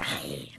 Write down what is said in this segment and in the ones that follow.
Hey.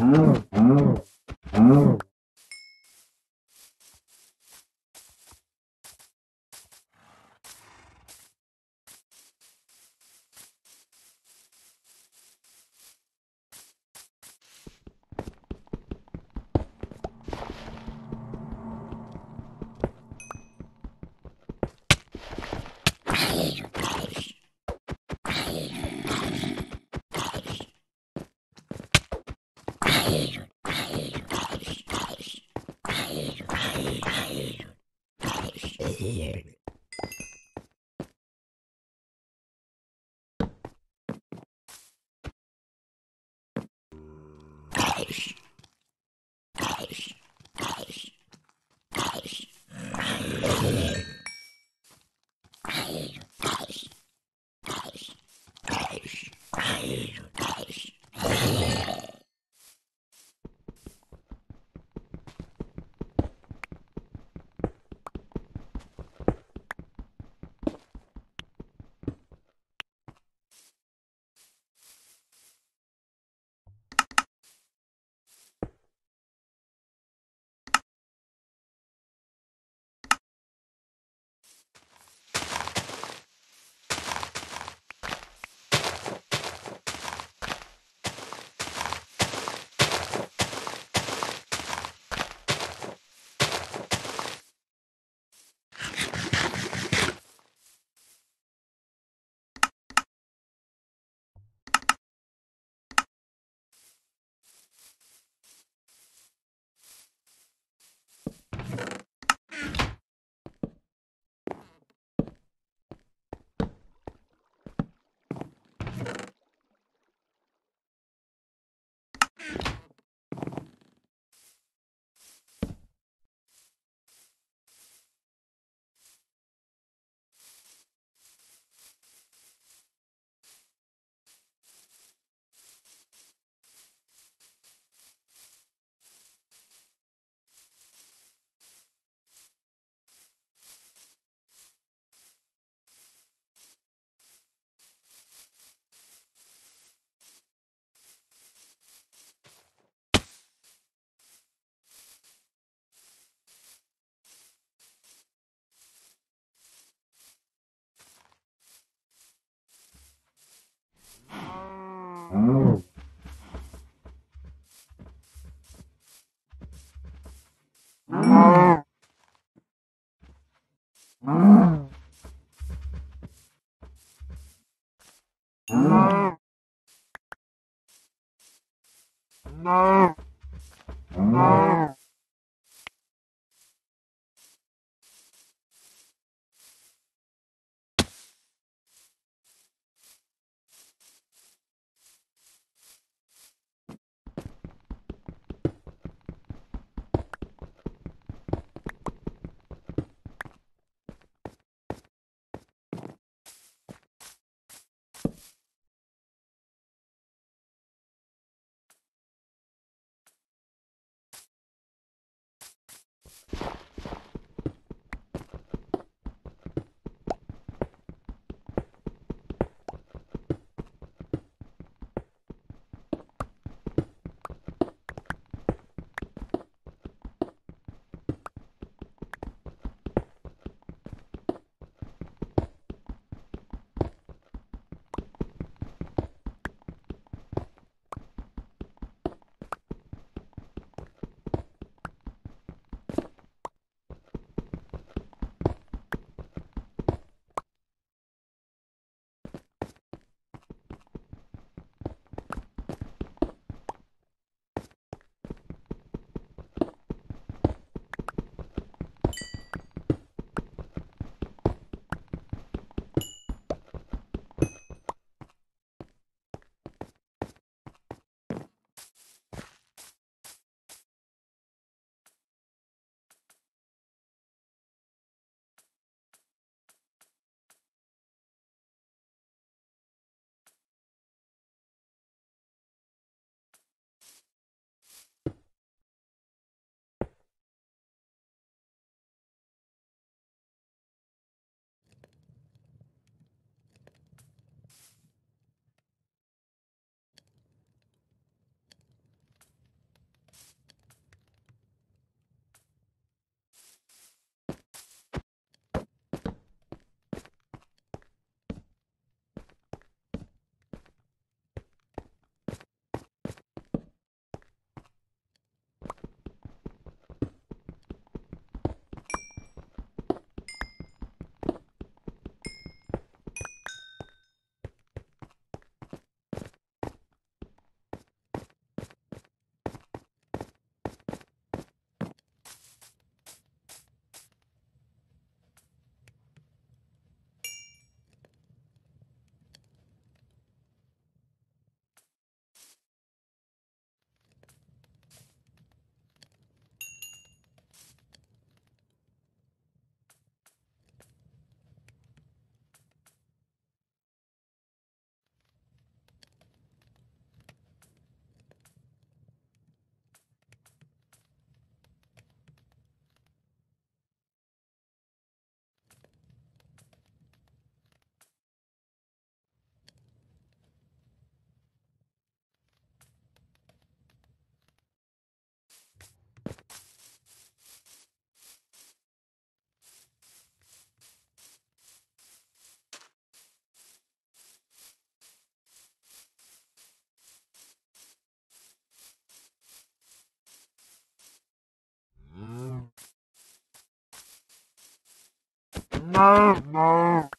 음, 음, 음. Oh. não, não.